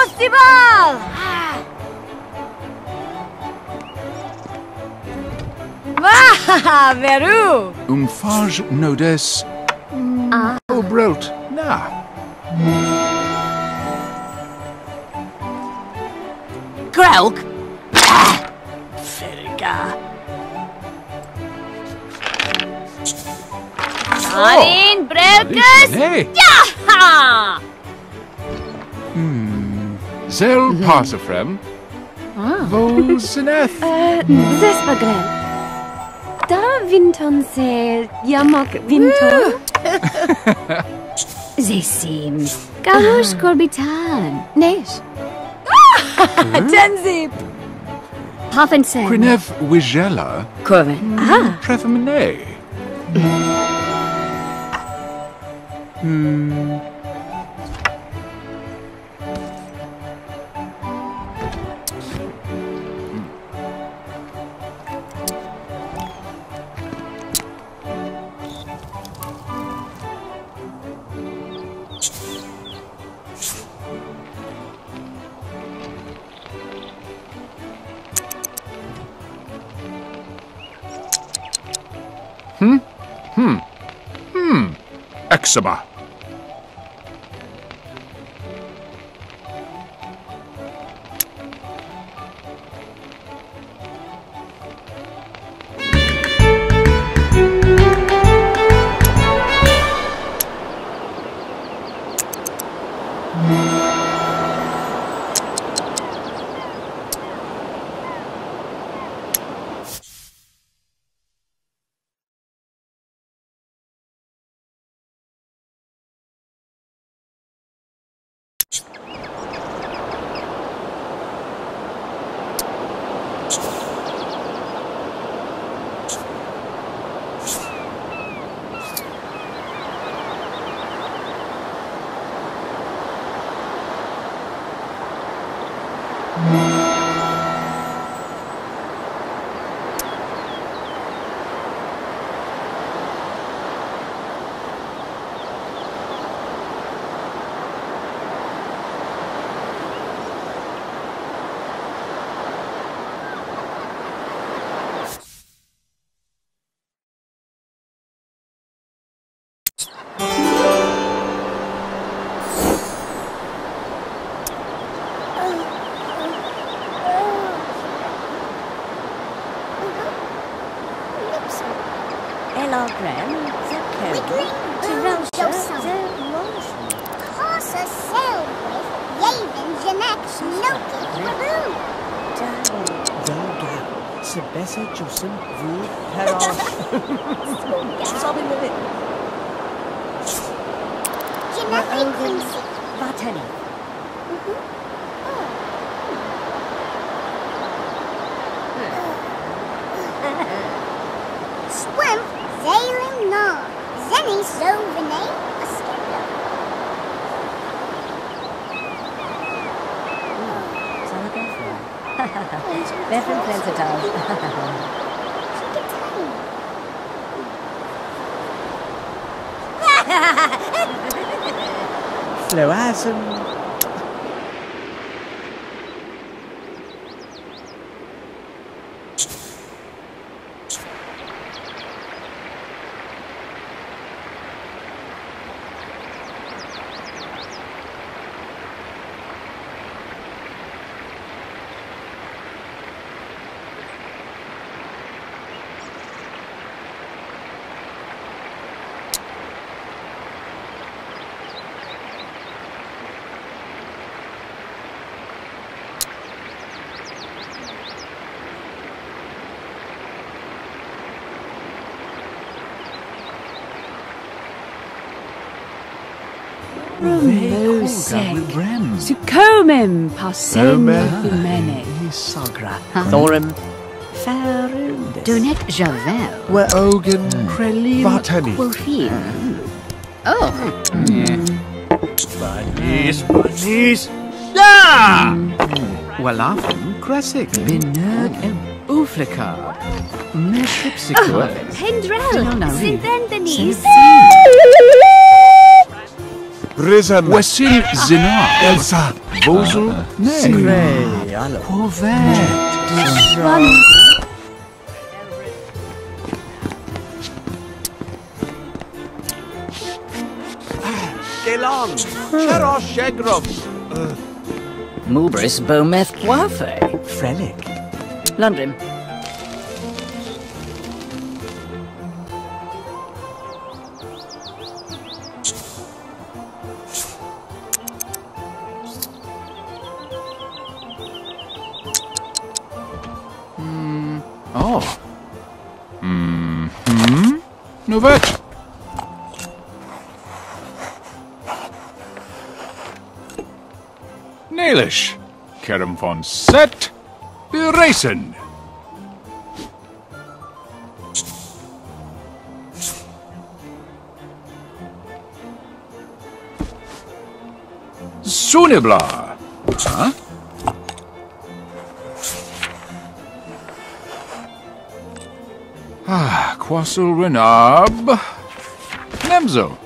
Ossibal! Ah, Veru! Umfaj nodes obrelt na. Grelk! Ferga! Arin, Brelkus! Hey, Ha! Hmm. zel mm-hmm. parsafrem. Ah. Vol sineth. Uh, Zespagrel. Da vinton se yamok vinton. Zesim. Galush korbitan. Nesh. Tenzip! Hafen sen. Quinev wigella Corvin. Ah. Hmm. prefamine. Hmm? Hmm. Hmm. Eczema. Elogrem, Zekel, Wiggling, Terosha, Josam. Zelosh. Casa Selwith, Yavin, Janek, Snoki, Peru. Dalgal, Sebessa Josem, Vu, Peros. Something with it. Janek, Quincy. Vatani. Swim, Zaylim, Na. Zenny, Zovene, Askendo. Bethlen Plensitas. Floasm. Rumosek. Rem. Sukomem pasen humene. Sagra. Thorim. Farund. Donet Javel. Were Ogan hmm. Krelin. Vatani. Wolfine. Oh, Bunnies, bunnies. Yeah! Walafin Kresik. Benerd en Oeflika. Metripsico. Pendrell. No, Synvendenise. Risen. Wesil Zinar. Elsa. Vozel. Nay. Hey, hello. Corvette. Run. Gelon. Cherosh Shegrov. Mulbris Bometh Wafe. Frelick. Oh. Hmm. Hmm. Novet. Nalish. Kerem von Set. Beracen. Sunibla. Huh? Quasil Renab. Nemzo.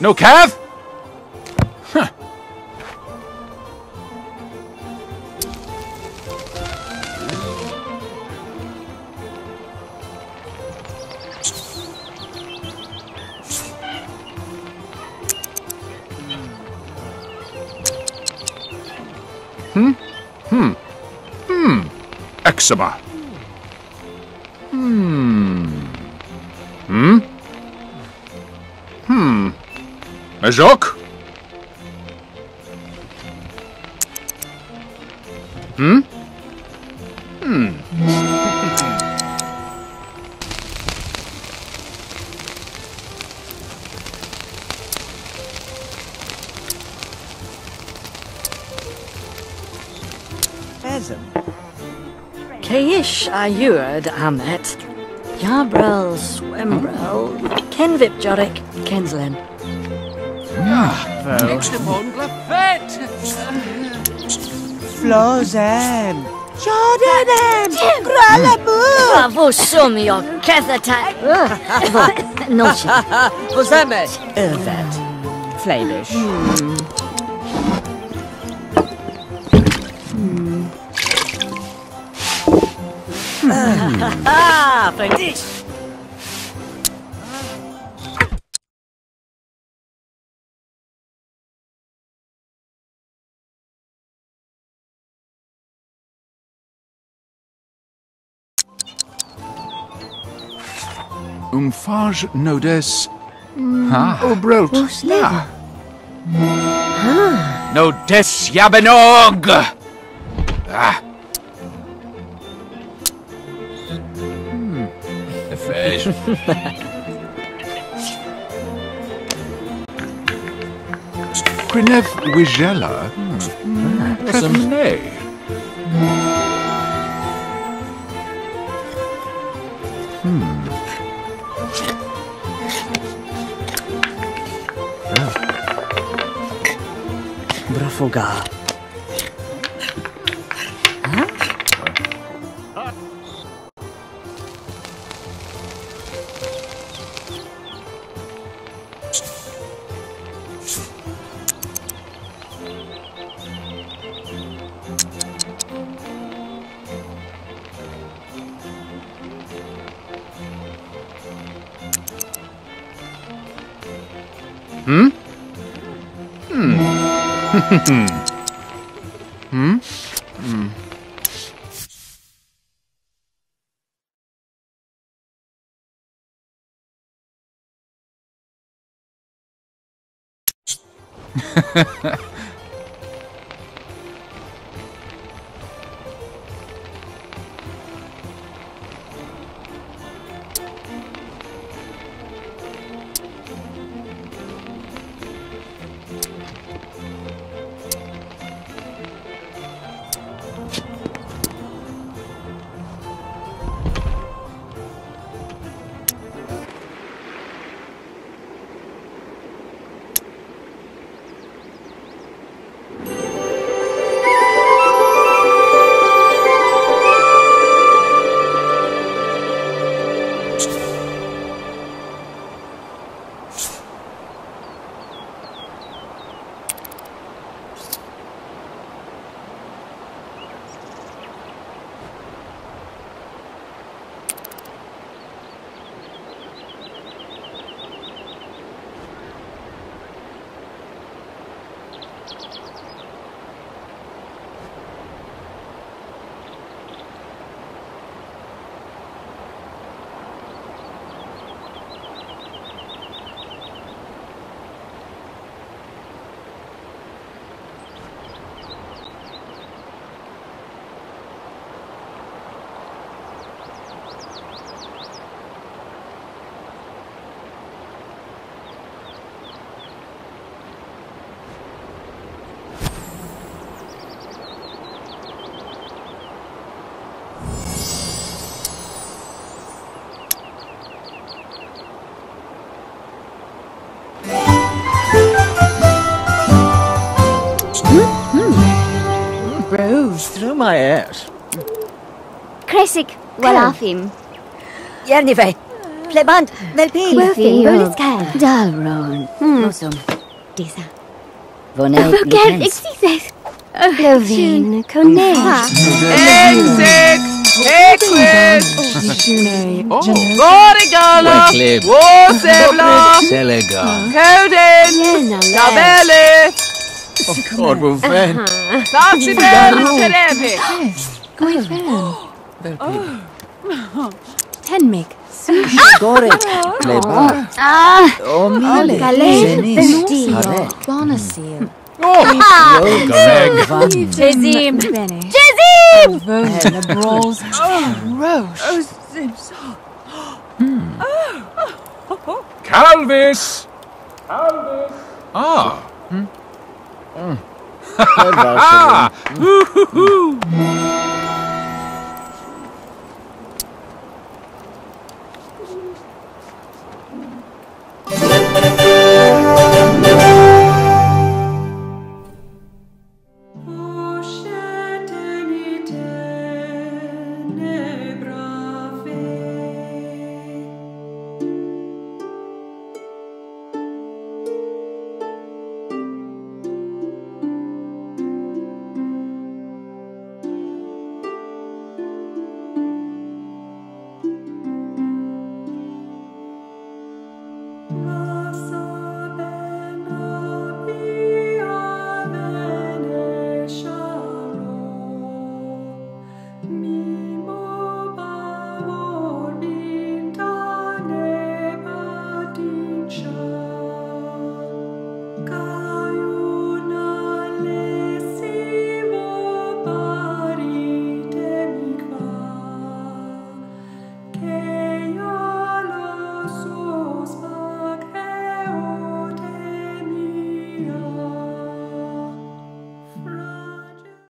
No Cav? Eczema. Hmm. Hmm? Hmm. Majok? Hmm? Hmm. Keish Ayurd Amet. Yabrel Swembrel. Kenvip Jorik Kenslin. Flozen. Jordanen. Gralabu. Bravo sum your Kethata. Noshi. Vozemet. Irvet. Flavish. Ah, Frendish. Umfage nodes. Ha. Obrelt. Ja. Nodes Yabenog. Ah. Feij. Quinev Wigella. Trefne. Hmm. Brafoga. Hmm? Hmm. hmm? Hmm. Ha ha ha. Ooze through my ears. Cresig, Walafim. Jernife. Plebant. Velpi. Werfi, Roliska. Dalron. Mosum. Disa. Vonet. Forget Exis. Lovin, Conea. Exit! Equid! Oh, Gorigala! Wycliffe. Wosebla! Selegar. Coden! Yena, Tabele! God will friend. Satsibel Terevi! Henmik. Gore. Plebar. Ah, Omile. Galen, Zenis. Benutio. Harek. Bonasil. Greg. Van. Jazim. Devotion of brawls. Calvis! Ah. Ah!